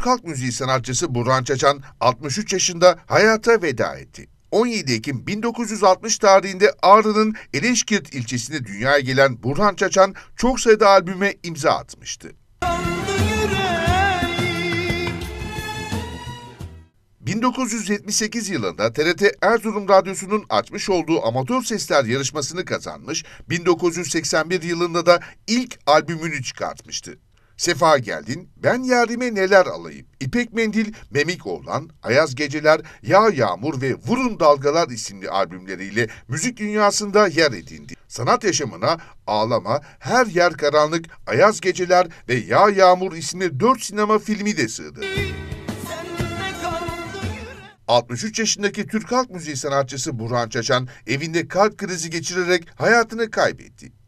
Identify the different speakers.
Speaker 1: Türk halk müziği sanatçısı Burhan Çaçan 63 yaşında hayata veda etti. 17 Ekim 1960 tarihinde Ağrı'nın Eleşkirt ilçesinde dünyaya gelen Burhan Çaçan çok sayıda albüme imza atmıştı.
Speaker 2: Yandı yüreğim
Speaker 1: 1978 yılında TRT Erzurum Radyosu'nun açmış olduğu amatör sesler yarışmasını kazanmış, 1981 yılında da ilk albümünü çıkartmıştı. Sefa Geldin, Ben Yarime Neler Alayım, İpek Mendil, Memik Oğlan, Ayaz Geceler, Yağ Yağmur ve Vurun Dalgalar isimli albümleriyle müzik dünyasında yer edindi. Sanat yaşamına Ağlama, Her Yer Karanlık, Ayaz Geceler ve Yağ Yağmur isimli dört sinema filmi de sığdı.
Speaker 2: Sende kaldı yüreğim
Speaker 1: 63 yaşındaki Türk halk müziği sanatçısı Burhan Çaçan evinde kalp krizi geçirerek hayatını kaybetti.